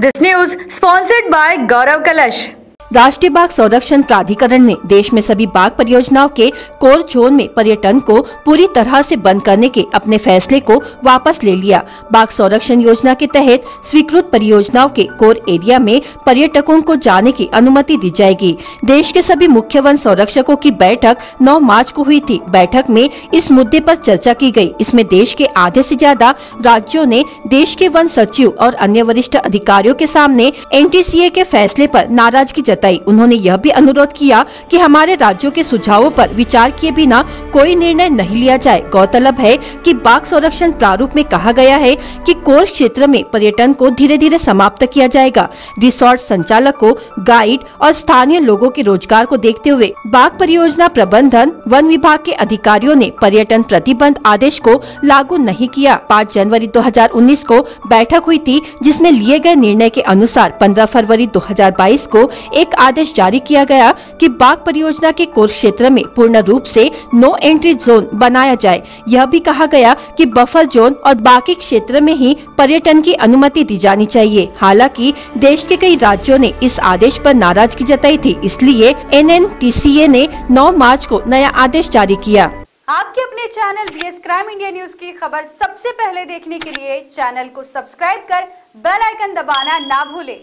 This news sponsored by Gaurav Kalash. राष्ट्रीय बाघ संरक्षण प्राधिकरण ने देश में सभी बाघ परियोजनाओं के कोर जोन में पर्यटन को पूरी तरह से बंद करने के अपने फैसले को वापस ले लिया। बाघ संरक्षण योजना के तहत स्वीकृत परियोजनाओं के कोर एरिया में पर्यटकों को जाने की अनुमति दी जाएगी। देश के सभी मुख्य वन संरक्षकों की बैठक 9 मार्च को हुई थी। बैठक में इस मुद्दे पर चर्चा की गई। इसमें देश के आधे से ज़्यादा राज्यों ने देश के वन सचिव और अन्य वरिष्ठ अधिकारियों के सामने एनटीसीए के फैसले पर नाराज़गी जताई। उन्होंने यह भी अनुरोध किया कि हमारे राज्यों के सुझावों पर विचार किए बिना कोई निर्णय नहीं लिया जाए। गौरतलब है कि बाघ संरक्षण प्रारूप में कहा गया है कि कोर क्षेत्र में पर्यटन को धीरे धीरे समाप्त किया जाएगा। रिसोर्ट संचालकों, गाइड और स्थानीय लोगों के रोज़गार को देखते हुए बाघ परियोजना प्रबंधन, वन विभाग के अधिकारियों ने पर्यटन प्रतिबंध आदेश को लागू नहीं किया। पाँच जनवरी 2019 को बैठक हुई थी, जिसमें लिए गए निर्णय के अनुसार 15 फरवरी 2022 को एक एक आदेश जारी किया गया कि बाघ परियोजना के कोर क्षेत्र में पूर्ण रूप से नो एंट्री जोन बनाया जाए। यह भी कहा गया कि बफर जोन और बाकी क्षेत्र में ही पर्यटन की अनुमति दी जानी चाहिए। हालाँकि, देश के कई राज्यों ने इस आदेश पर नाराज़गी जताई थी, इसलिए एन ने 9 मार्च को नया आदेश जारी किया। आपके अपने channel B crime India news की खबर सबसे पहले देखने के लिए चैनल को सब्सक्राइब कर बेल आइकन दबाना ना भूले।